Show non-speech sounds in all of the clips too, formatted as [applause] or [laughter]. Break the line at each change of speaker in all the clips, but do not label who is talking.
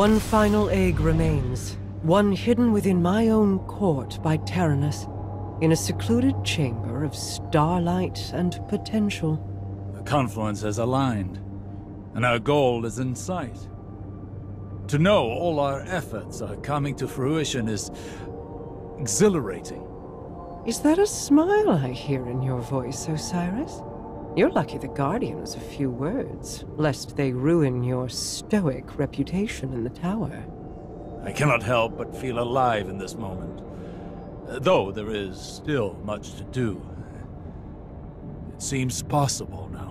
One final egg remains. One hidden within my own court by Terranus, in a secluded chamber of starlight and potential.
The confluence has aligned, and our goal is in sight. To know all our efforts are coming to fruition is exhilarating.
Is that a smile I hear in your voice, Osiris? You're lucky the Guardian has a few words, lest they ruin your stoic reputation in the tower.
I cannot help but feel alive in this moment. Though there is still much to do. It seems possible now.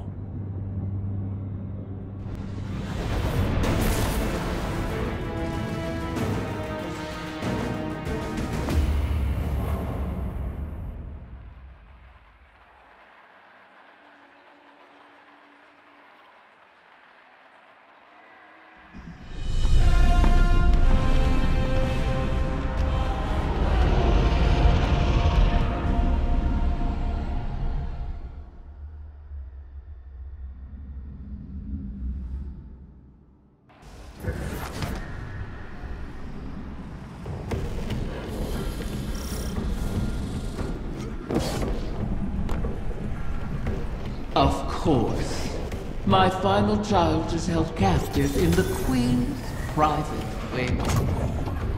My final child is held captive in the Queen's private wing.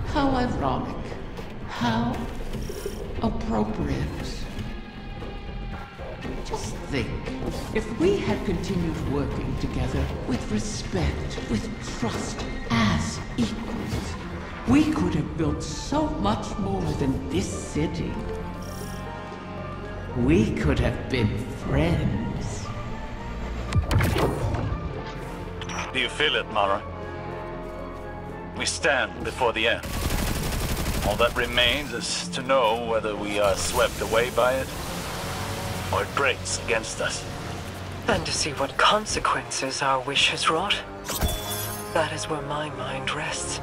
How ironic. How appropriate. Just think, if we had continued working together with respect, with trust, as equals, we could have built so much more than this city. We could have been friends.
You feel it, Mara? We stand before the end. All that remains is to know whether we are swept away by it, or it breaks against us.
And to see what consequences our wish has wrought. That is where my mind rests.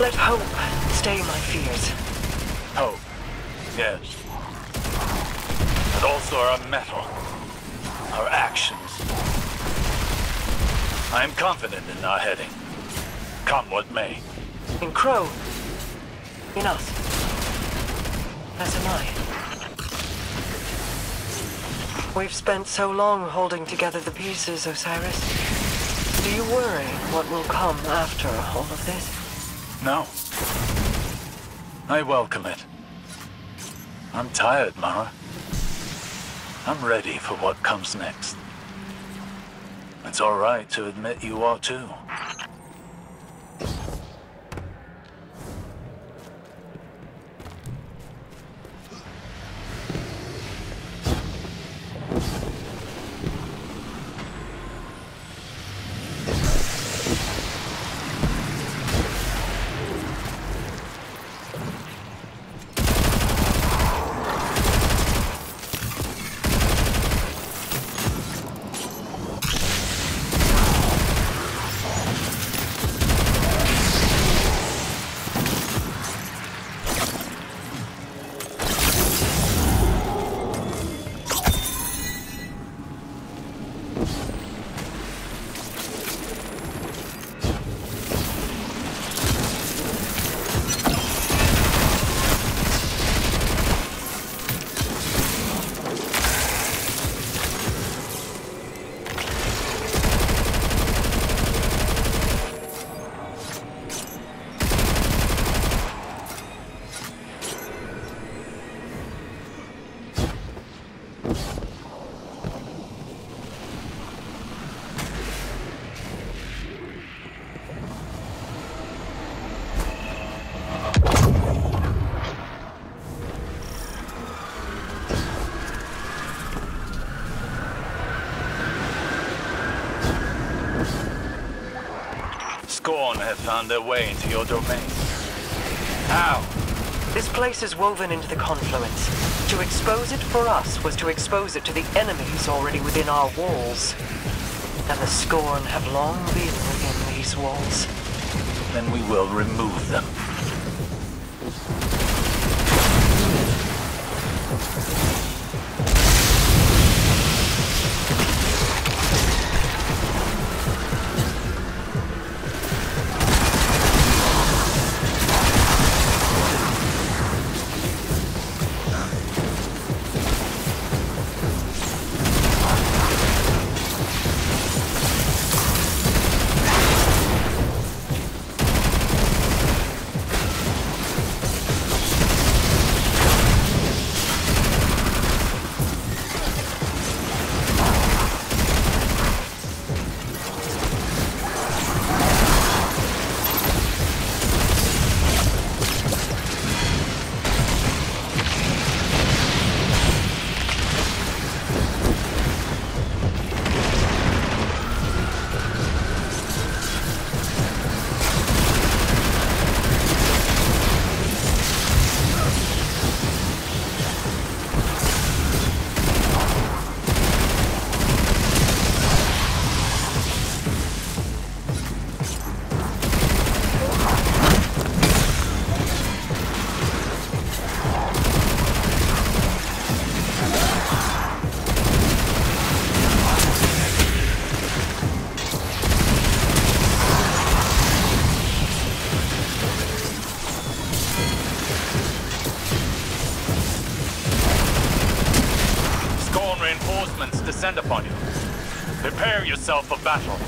Let hope stay my fears.
Hope, yes. But also our mettle, our actions. I am confident in our heading. Come what may.
In Crow. In us. As am I. We've spent so long holding together the pieces, Osiris. Do you worry what will come after all of this?
No. I welcome it. I'm tired, Mara. I'm ready for what comes next. It's all right to admit you are too. Have found their way into your domain. How?
This place is woven into the confluence. To expose it for us was to expose it to the enemies already within our walls. And the Scorn have long been within these walls.
Then we will remove them. Yourself for battle.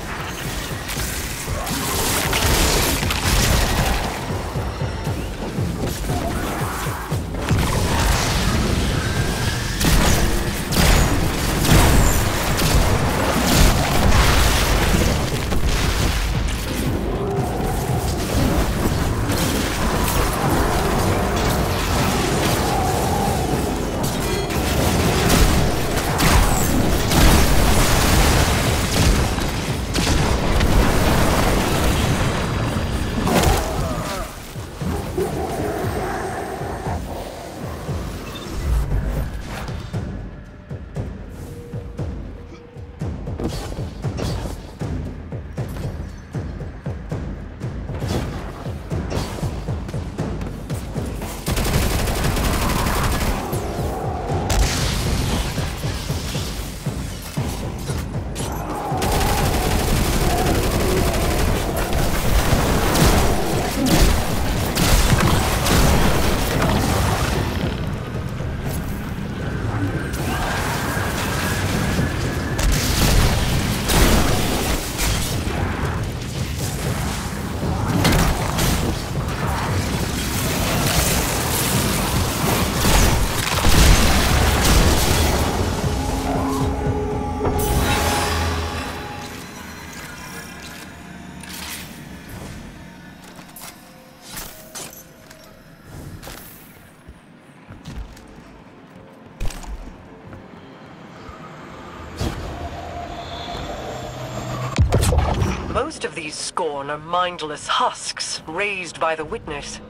Scorn are mindless husks raised by the Witness.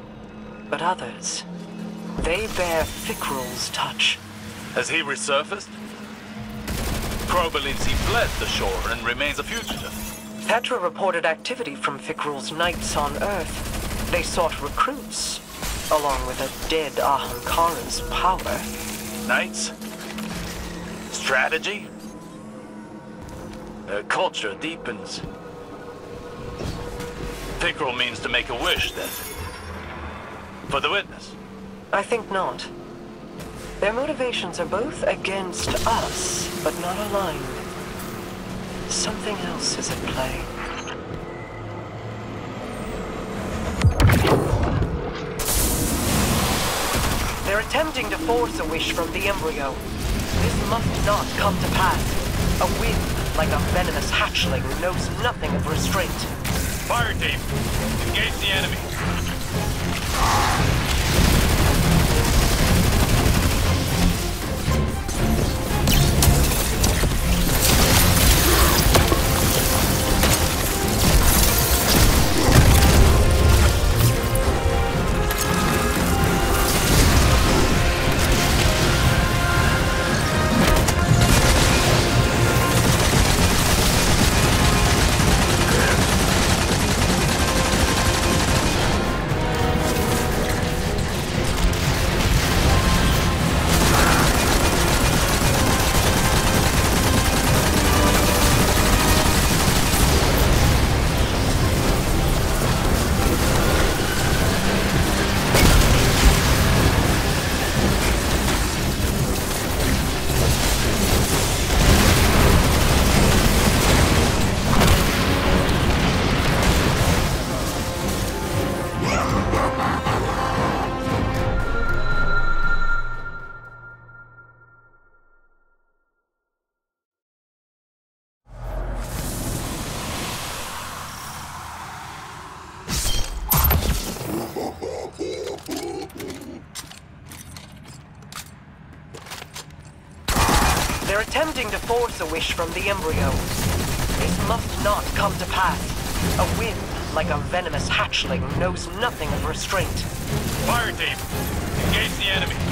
But others, they bear Fikrul's touch.
Has he resurfaced? Crow believes he fled the shore and remains a fugitive.
Petra reported activity from Fikrul's knights on Earth. They sought recruits, along with a dead Ahamkara's power.
Knights? Strategy? Their culture deepens. Fikrul means to make a wish, then. For the witness.
I think not. Their motivations are both against us, but not aligned. Something else is at play. They're attempting to force a wish from the embryo. This must not come to pass. A wind, like a venomous hatchling, knows nothing of restraint.
Fire team, engage the enemy.
They're attempting to force a wish from the embryo. This must not come to pass. A wind, like a venomous hatchling, knows nothing of restraint.
Fire team, engage the enemy.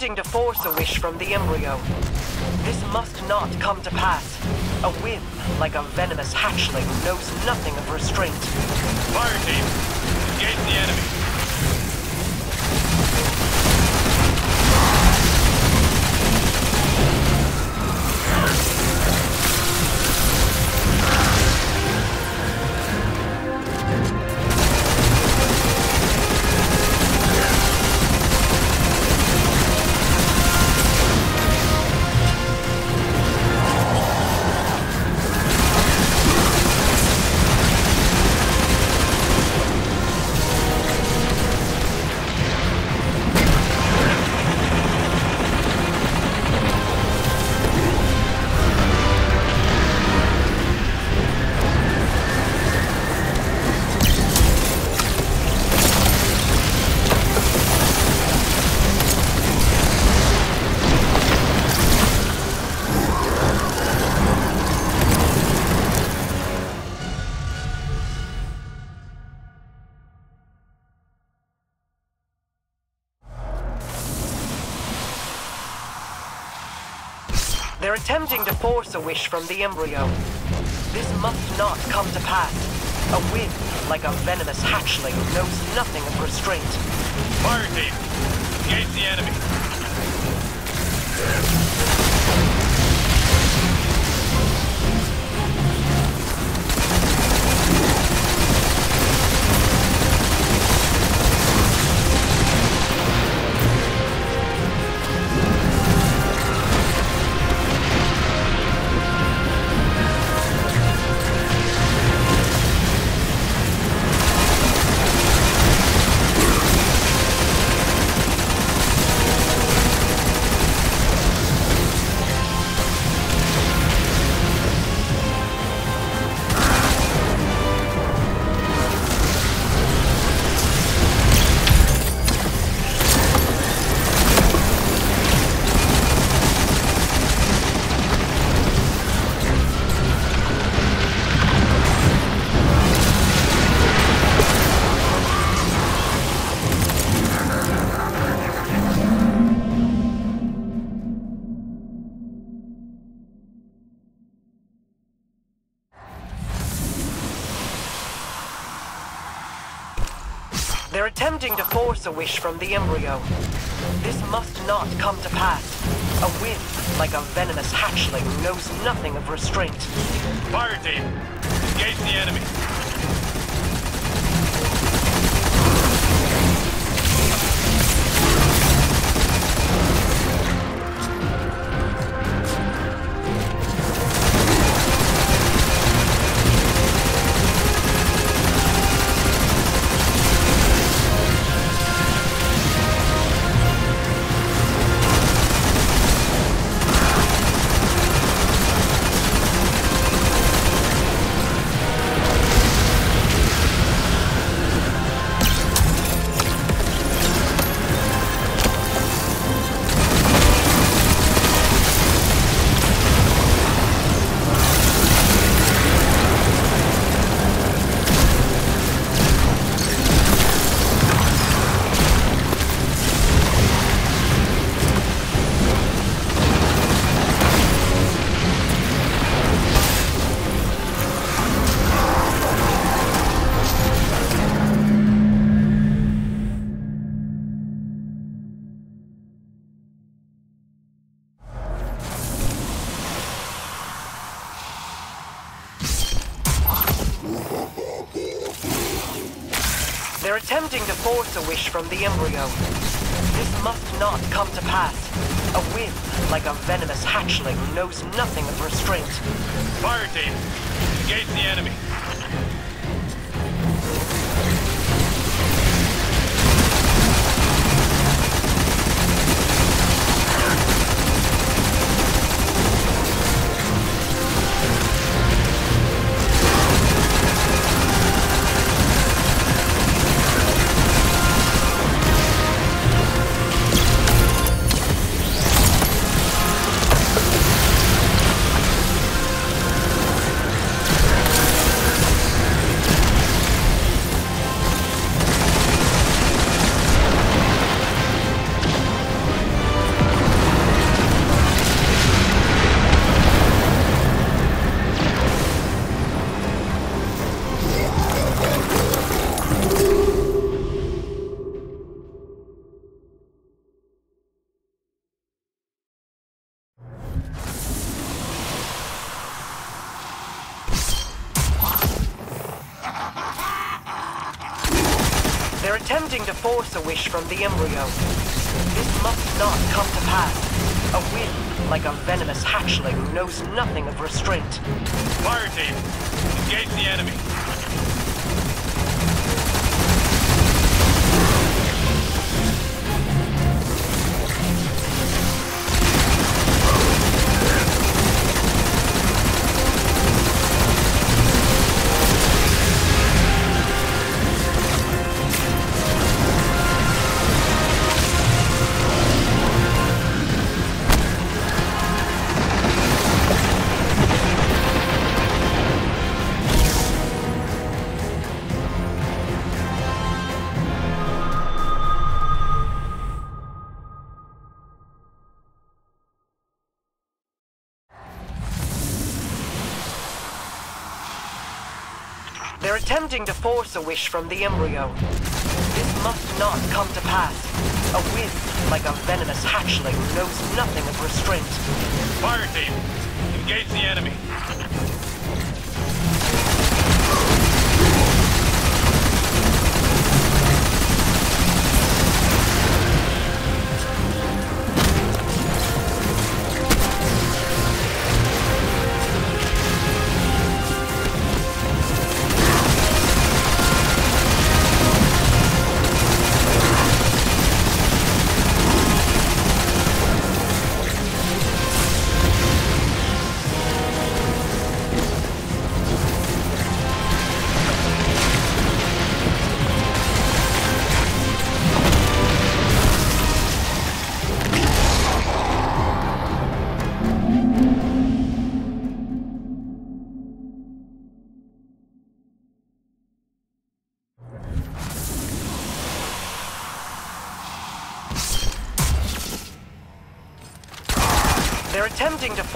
Attempting to force a wish from the embryo. This must not come to pass. A whim, like a venomous hatchling, knows nothing of restraint.
Fire team, engage the enemy.
Attempting to force a wish from the embryo. This must not come to pass. A wind, like a venomous hatchling, knows nothing of restraint.
Fire team, engage the enemy.
Force a wish from the embryo. This must not come to pass. A whim, like a venomous hatchling, knows nothing of restraint.
Fire team, engage the enemy.
They're attempting to force a wish from the embryo. This must not come to pass. A whim, like a venomous hatchling, knows nothing of restraint.
Fire team, engage the enemy.
Force a wish from the embryo. This must not come to pass. A whim, like a venomous hatchling, knows nothing of restraint.
Fire team, engage the enemy.
Attempting to force a wish from the embryo. This must not come to pass. A whim, like a venomous hatchling, knows nothing of restraint.
Fire team, engage the enemy.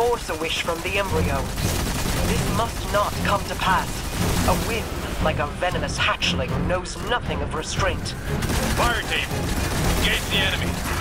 Force a wish from the embryo. This must not come to pass. A whim, like a venomous hatchling, knows nothing of restraint.
Fire team, engage the enemy.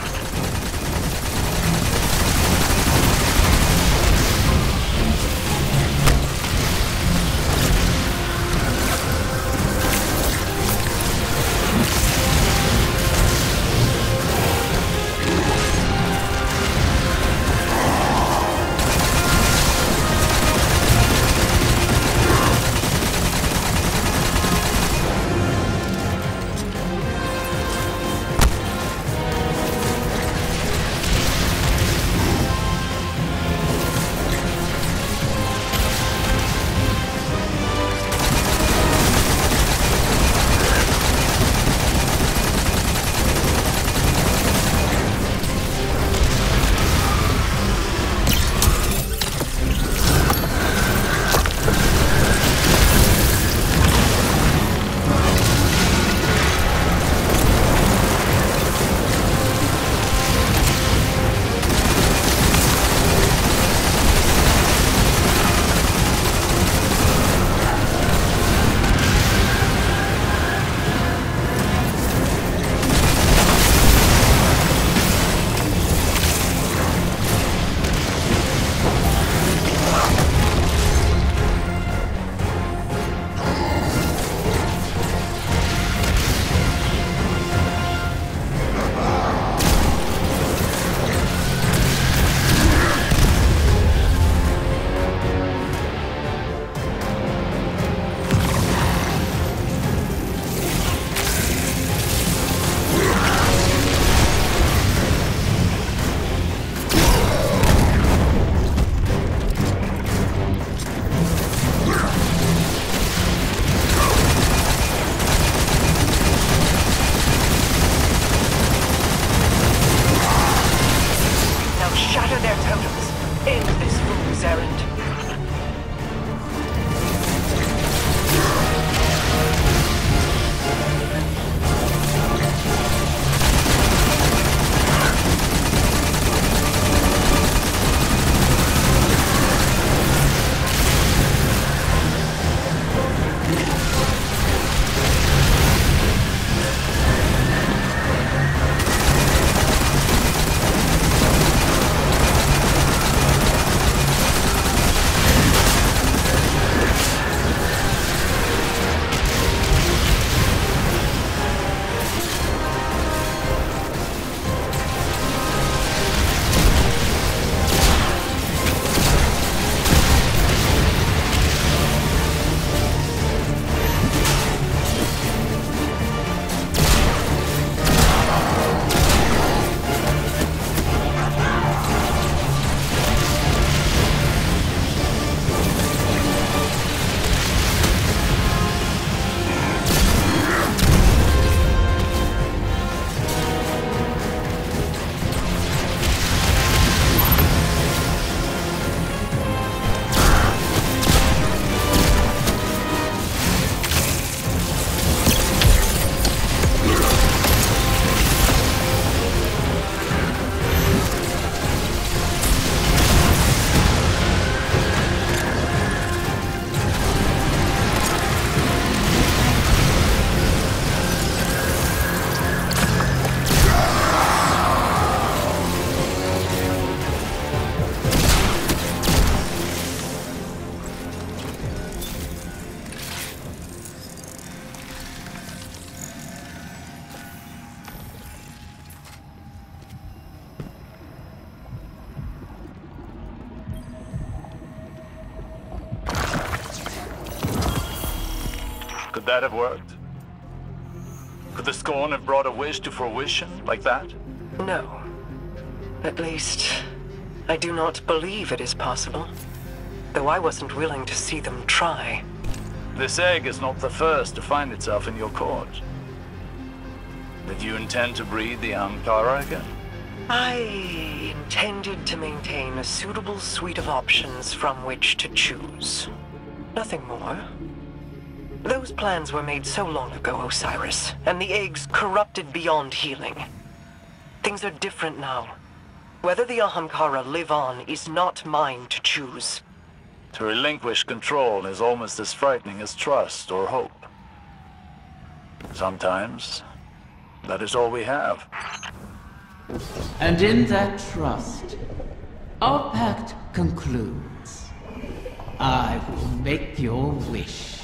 That have worked? Could the Scorn have brought a wish to fruition like that?
No. At least, I do not believe it is possible. Though I wasn't willing to see them try.
This egg is not the first to find itself in your court. Did you intend to breed the Ahamkara again?
I intended to maintain a suitable suite of options from which to choose. Nothing more. Those plans were made so long ago, Osiris, and the eggs corrupted beyond healing. Things are different now. Whether the Ahamkara live on is not mine to choose.
To relinquish control is almost as frightening as trust or hope. Sometimes, that is all we have.
And in that trust, our pact concludes. I will make your wish.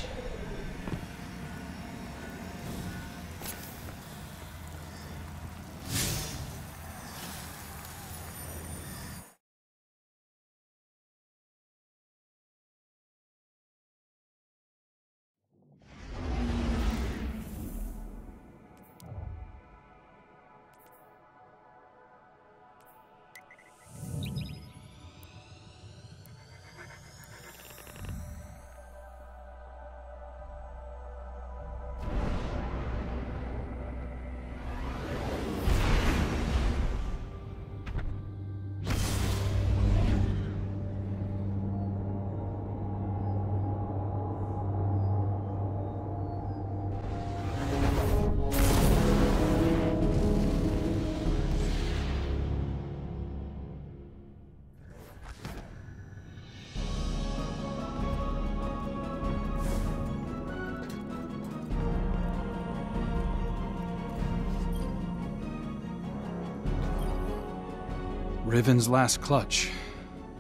Riven's last clutch.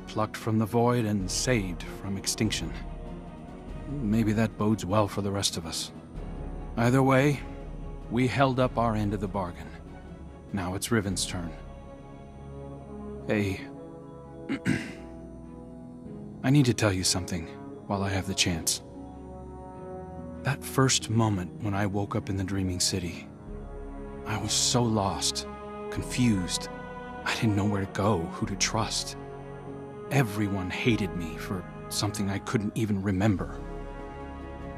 Plucked from the void and saved from extinction. Maybe that bodes well for the rest of us. Either way, we held up our end of the bargain. Now it's Riven's turn. Hey... [clears throat] I need to tell you something while I have the chance. That first moment when I woke up in the Dreaming City, I was so lost, confused, I didn't know where to go, who to trust. Everyone hated me for something I couldn't even remember.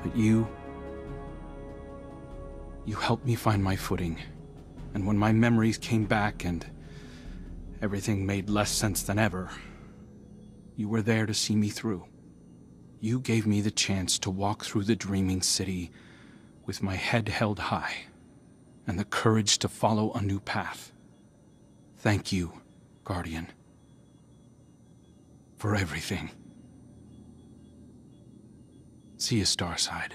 But you... You helped me find my footing. And when my memories came back and everything made less sense than ever, you were there to see me through. You gave me the chance to walk through the dreaming city with my head held high and the courage to follow a new path. Thank you, Guardian. For everything. See you, Starside.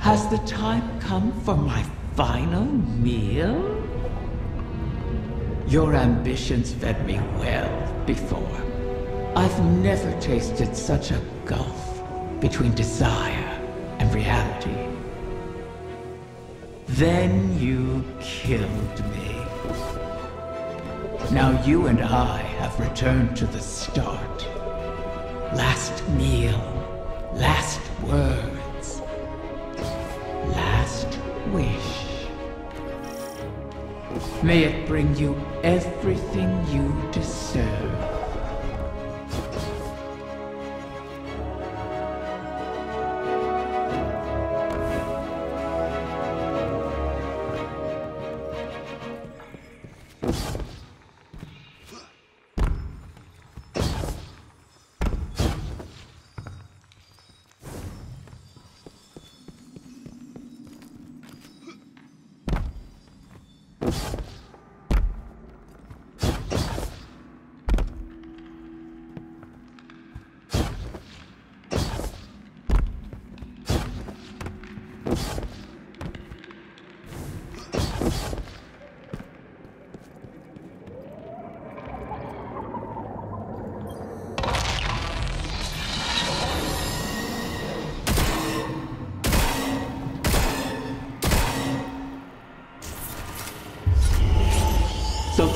Has the time come for my final meal? Your ambitions fed me well before. I've never tasted such a gulf between desire and reality. Then you killed me. Now you and I have returned to the start. Last meal, last word May it bring you everything you deserve.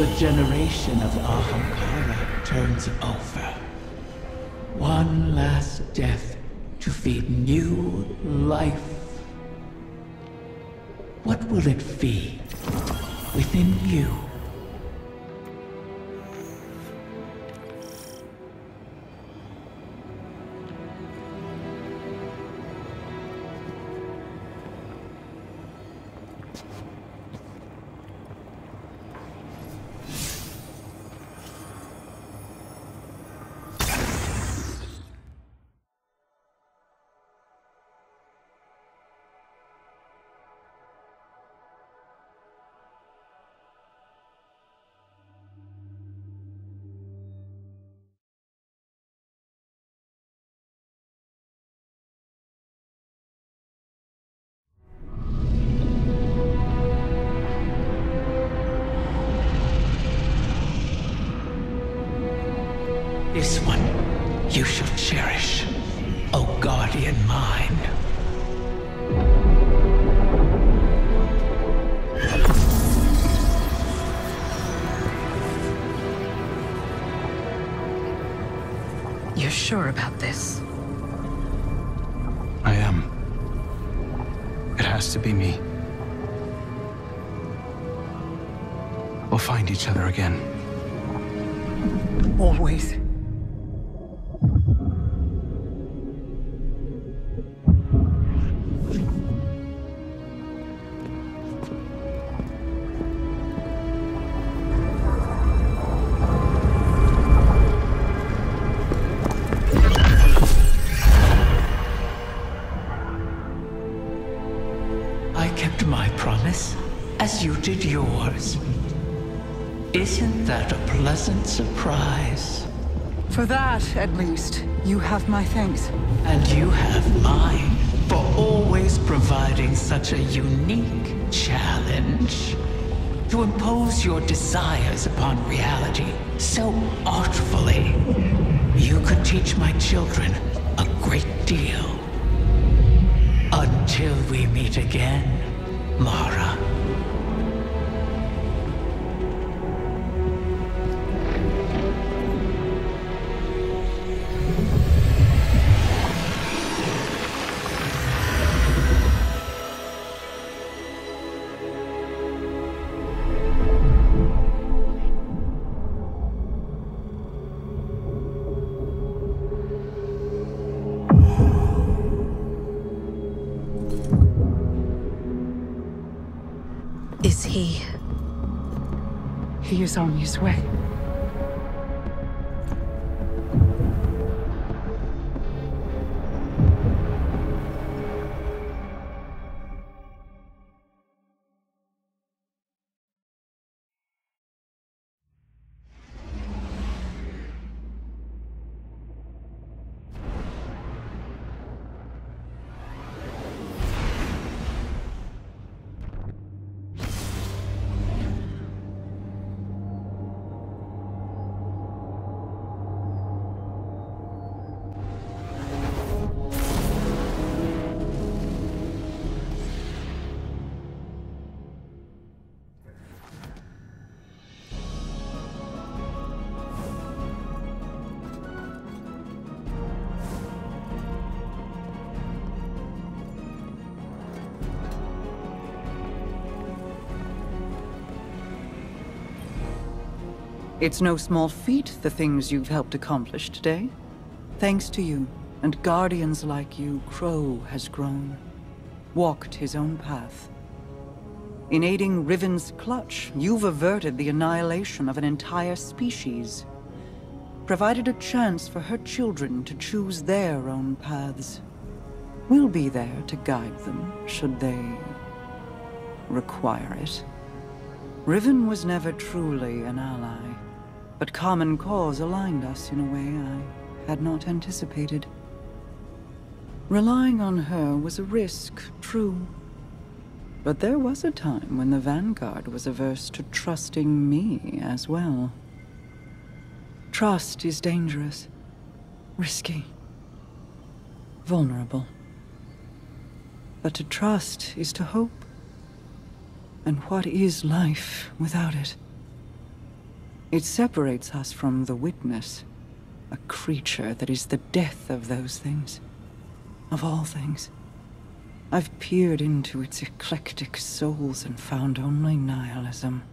The generation of Ahamkara turns over. One last death to feed new life. What will it feed within you? You shall cherish, O guardian mine.
You're sure about this?
I am. It has to be me. We'll find each other again.
Always.
That,
at least, you have my thanks.
And you have mine for always providing such a unique challenge. To impose your desires upon reality so artfully. You could teach my children a great deal. Until we meet again, Mara.
On his way. It's no small feat, the things you've helped accomplish today. Thanks to you, and guardians like you, Crow has grown. Walked his own path. In aiding Riven's clutch, you've averted the annihilation of an entire species. Provided a chance for her children to choose their own paths. We'll be there to guide them, should they... require it. Riven was never truly an ally, but common cause aligned us in a way I had not anticipated. Relying on her was a risk, true. But there was a time when the Vanguard was averse to trusting me as well. Trust is dangerous, risky, vulnerable. But to trust is to hope. And what is life without it? It separates us from the Witness, a creature that is the death of those things. Of all things. I've peered into its eclectic souls and found only nihilism.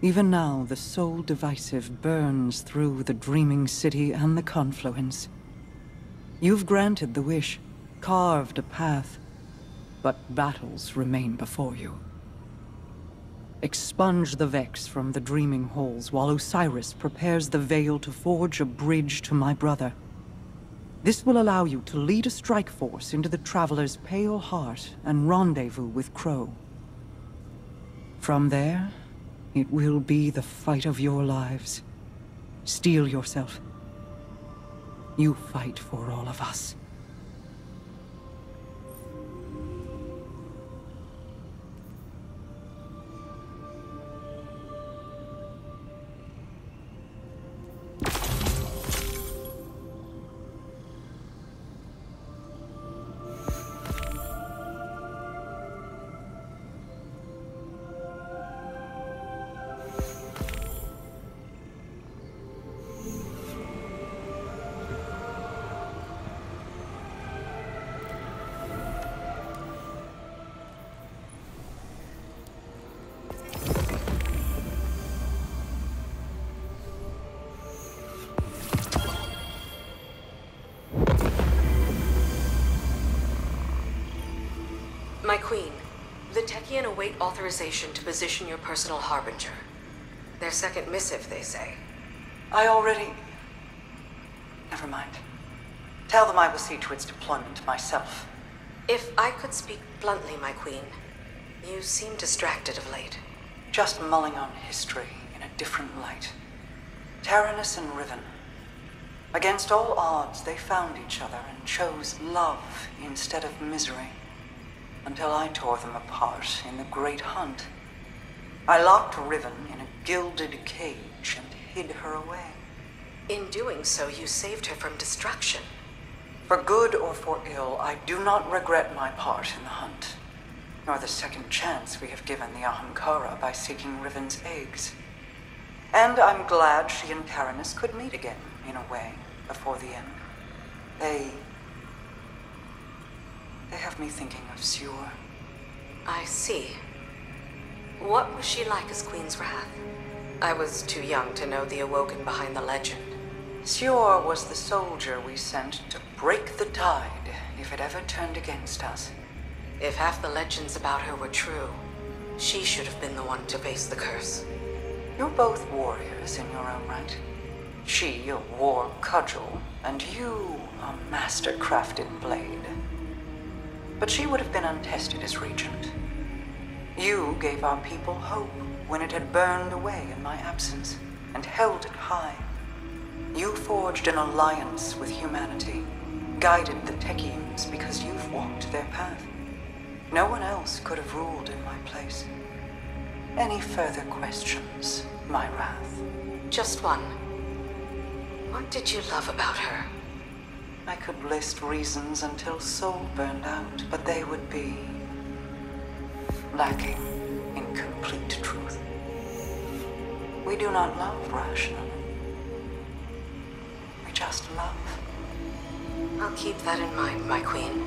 Even now, the Sol Divisive burns through the dreaming city and the confluence. You've granted the wish, carved a path, but battles remain before you. Expunge the Vex from the dreaming halls while Osiris prepares the veil to forge a bridge to my brother. This will allow you to lead a strike force into the Traveler's pale heart and rendezvous with Crow. From there, it will be the fight of your lives. Steel yourself. You fight for all of us.
Techeuns await authorization to position your personal harbinger. Their second missive, they say.
I already... Never mind. Tell them I will see to its deployment myself.
If I could speak bluntly, my queen, you seem distracted of late.
Just mulling on history in a different light. Taranis and Riven. Against all odds, they found each other and chose love instead of misery. Until I tore them apart in the Great Hunt. I locked Riven in a gilded cage and hid her away.
In doing so, you saved her from destruction.
For good or for ill, I do not regret my part in the hunt, nor the second chance we have given the Ahamkara by seeking Riven's eggs. And I'm glad she and Taranis could meet again, in a way, before the end. They... They have me thinking of Sjur.
I see. What was she like as Queen's Wrath? I was too young to know the Awoken behind the legend.
Sjur was the soldier we sent to break the tide if it ever turned against us.
If half the legends about her were true, she should have been the one to face the curse.
You're both warriors in your own right. She a war cudgel, and you a master-crafted blade. But she would have been untested as regent. You gave our people hope when it had burned away in my absence, and held it high. You forged an alliance with humanity, guided the Techeuns because you've walked their path. No one else could have ruled in my place. Any further questions, my wrath?
Just one. What did you love about her?
I could list reasons until soul burned out, but they would be lacking in complete truth. We do not love rationally. We just love.
I'll keep that in mind, my queen.